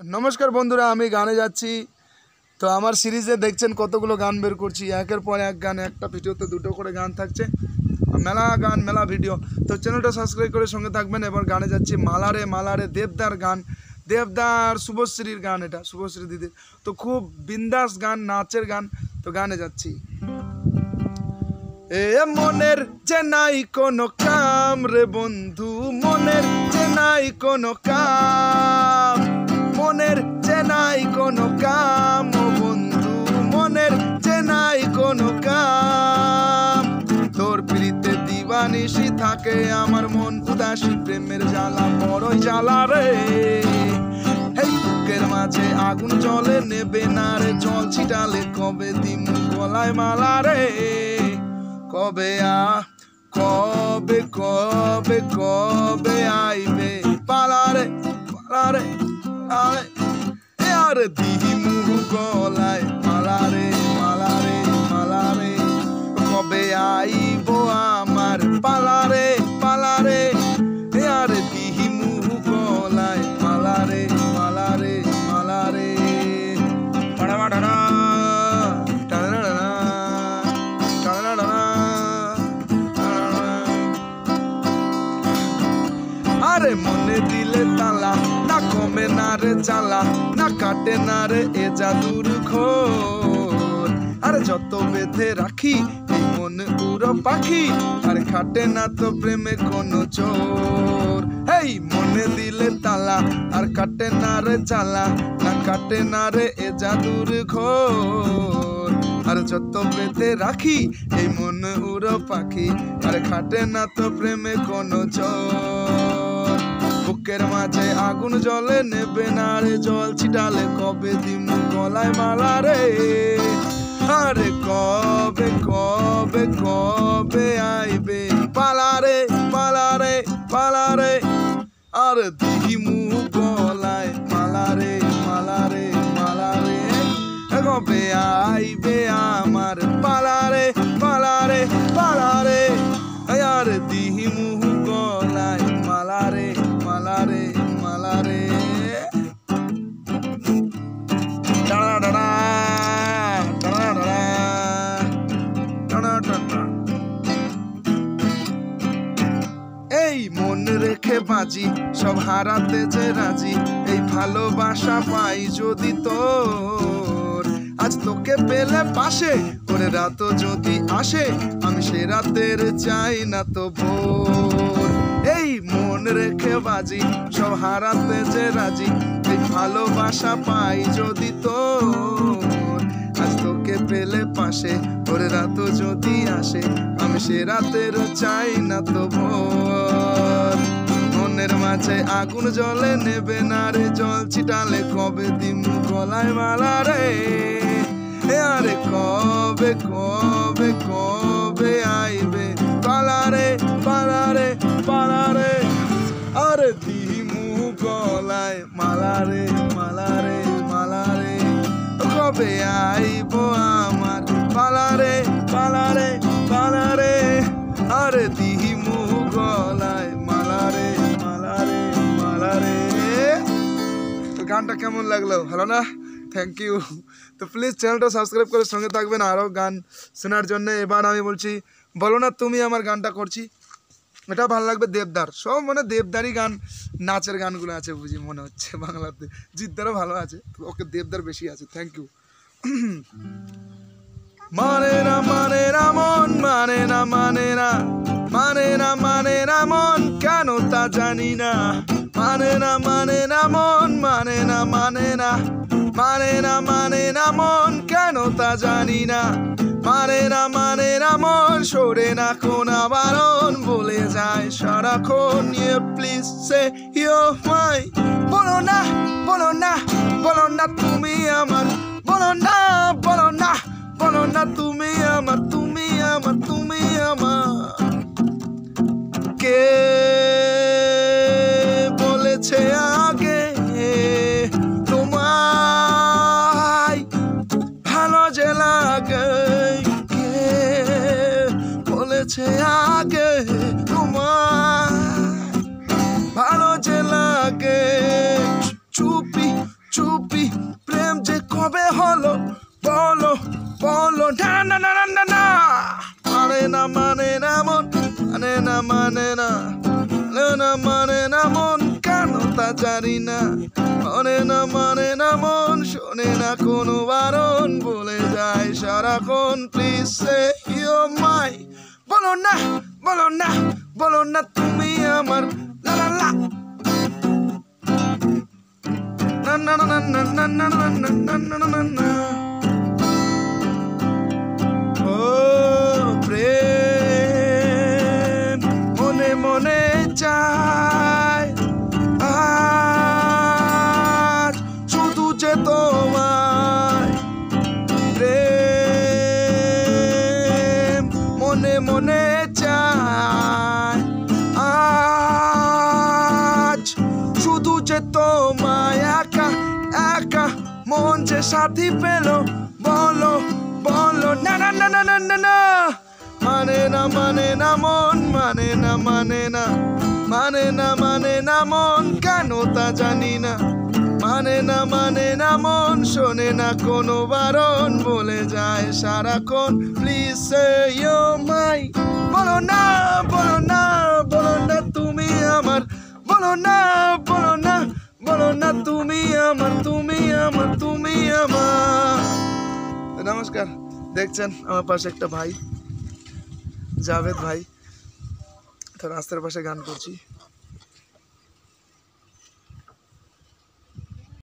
নমস্কার বন্ধুরা, আমি গানে যাচ্ছি। তো আমার সিরিজে দেখছেন কতগুলো গান বের করছি। একের পর এক গান, একটা ভিডিওতে দুটো করে গান থাকছে। মেলা গান, মেলা ভিডিও। তো চ্যানেলটা সাবস্ক্রাইব করে সঙ্গে থাকবেন। এবার গানে যাচ্ছি মালারে মালারে দেবদার গান। দেবদার শুভশ্রীর গান এটা, শুভশ্রী দিদির। তো খুব বিন্দাস গান, নাচের গান। তো গানে যাচ্ছি। এ মনের যে নাই কোনো কাম রে বন্ধু, মনের যে নাই কোনো কাম। মনের যে নাই কোনো কাম ও বন্ধু, মনের যে নাই কোনো কাম। তোর প্রীতে দিবানিসি থাকে, আমার মন উদাসী, প্রেমের জ্বালা বড়ই জ্বালা রে। এই বুকের মাঝে আগুন জলে নেবে না রে জল ছিটালে, কবে দিমু গলায় মালা রে? কবে আ, কবে কবে কবে আইবে পালারে পালারে আরে আরে দিমু গলায় না রে জ্বালা, না কাটে না রে এ জাদুর ঘোর আরে যত বেঁধে রাখি, এই মন উড়ো পাখি, আর খাটে না তো প্রেমে কোনো চোর। এই মনে দিলে তালা, আর কাটে না রে জ্বালা, না কাটে না রে এ জাদুর ঘোর আর যত বেঁধে রাখি, এই মন উড়ো পাখি, আর খাটে না তো প্রেমে কোনো চোর। বুকের মাঝে আগুন জলে নেবে না রে জল ছিটালে কবে দিমু গলায় মালা রে? আরে কবে কবে কবে আইবে? পালারে পালারে পালারে আরে দিমু গলায়, মালা রে মালা রে মালা রে। কবে আইবে আমার বাজি সব হারাতে যে রাজি, এই ভালোবাসা পাই যদি তোর। আজ তোকে পেলে পাশে করে রাত যদি আসে, আমি সে রাতের চাই না তো ভোর। এই মন রেখে বাজি, সব হারাতে যে রাজি, এই ভালোবাসা পাই যদি তোর। আজ তোকে পেলে পাশে, ওরে রাত যদি আসে, আমি সে রাতের চাই না তো ভোর। মনের আগুন জলে নেবে না রে জল, ছিটালে কবে দিমু গলায় মালা রে? আরে কবে কবে কবে আইবে? পালারে পালারে পালারে আরে দিমু গলায় মালারে মালারে মালারে কবে আইব আমার? পালারে পালারে পালারে আরে দিমু গানটা কেমন লাগল? ভালো না? থ্যাংক ইউ তো প্লিজ চ্যানেলটা সাবস্ক্রাইব করে সঙ্গে থাকবেন, আরও গান শোনার জন্য। এবার আমি বলছি, বলো না তুমি আমার গানটা করছি? এটা ভালো লাগবে দেবদার। সব মানে দেবদারই গান, নাচের গানগুলো আছে বুঝি মনে হচ্ছে বাংলাতে। জিদ্দারও ভালো আছে, ওকে দেবদার বেশি আছে। থ্যাংক ইউ মানে না মানে না মন মানে না মানে না মানে না মানে না মন, কেন তা জানি না। মানে না মানে না মন মানে না মানে না মানে না মানে কেন তা জানি না মানে না মানে না মন সরে না কোন বারণ বলে যায় সারাক্ষণ। ইয়ে প্লিজ সে ইউ মাই বলো না বলো না বলো না তুমি আমার। বলো না বলো না বলো না তুমি আমার। তুমি বলেছে আগে তোমায় ভালো যে লাগে, চুপি চুপি, প্রেম যে কবে হলো, বলো বলো। না না না না না না। মানে না মানে না, মন। মানে না মানে না। মানে না মানে না, মন। কেন তা জানি না। মানে না মানে না, মন। শোনে না কোনো বারণ। বলে যায় সারাক্ষণ প্লিজ সে ইউ মাই বলো না বলো না বলো না তুমি আমার লা লা লা na na na na na na na na na na na তোমায় একা একা মন যে সাথী পেল, বলো বলো। না না না না না না মানে না মানে না মন মানে না মানে না। মানে না মানে না মন, কেন তা জানি না। মানে না মানে না মন, শোনে না কোনো বারণ, বলে যায় সারাক্ষণ। প্লিজ সে ইউ মাই বলো না বলো না বলো না তুমি আমার বলো না বলো না বলো না, তুমি আমার তুমি আমার তুমি আমার। নমস্কার, দেখছেন আমার পাশে একটা ভাই, জাভেদ ভাই। তো রাস্তার পাশে গান করছি।